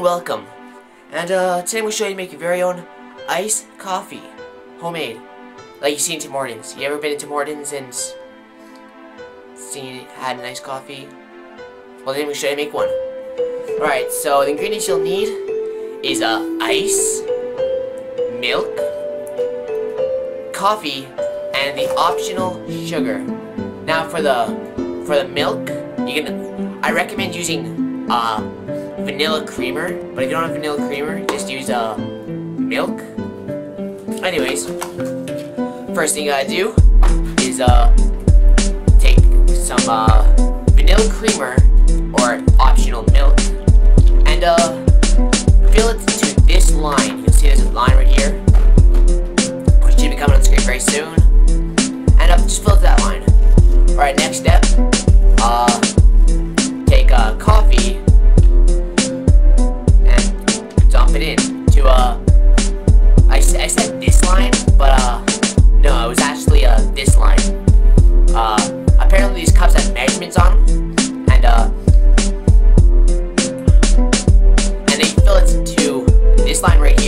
welcome. And uh, today I'm going to show you to make your very own iced coffee. Homemade. Like you see in Tim Hortons. You ever been to Hortons and seen had an iced coffee? Well, then to show you make one. Alright, so the ingredients you'll need is uh, ice, milk, coffee, and the optional sugar. Now for the for the milk, you can I recommend using uh, vanilla creamer, but if you don't have vanilla creamer, just use uh, milk. Anyways, first thing you gotta do is uh, take some uh, vanilla creamer or optional milk and uh, fill it to this line. You'll see there's a line right here, which should be coming on the screen very soon. And uh, just fill it to that line. Alright, next step, uh,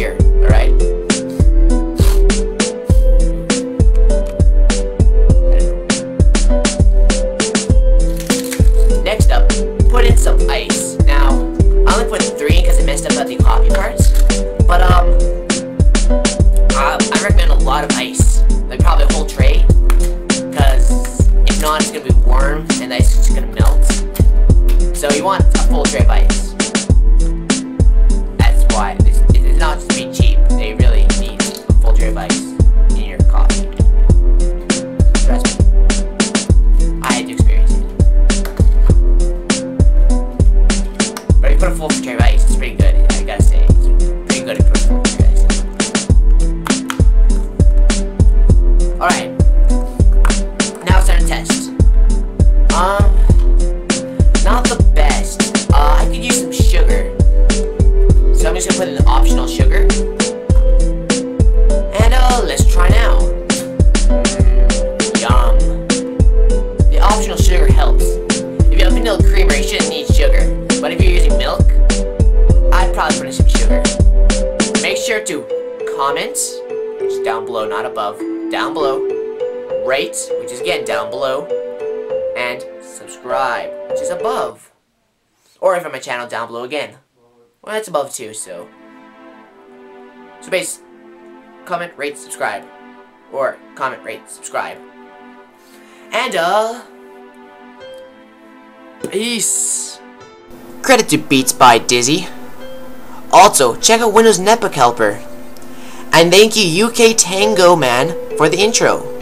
here, alright? Next up, put in some ice. Now, I only put three because I messed up at the coffee parts. But, um, uh, I recommend a lot of ice. Like, probably a whole tray. Because, if not, it's going to be warm and the ice is just going to melt. So, you want a full tray of ice. Sure to comment, which is down below, not above, down below. Rate, which is again down below. And subscribe, which is above. Or if I'm my channel, down below again. Well, that's above too, so. So base, comment, rate, subscribe. Or comment, rate, subscribe. And, uh. Peace. Credit to Beats by Dizzy. Also, check out Windows Netbook Helper. And thank you UK Tango Man for the intro.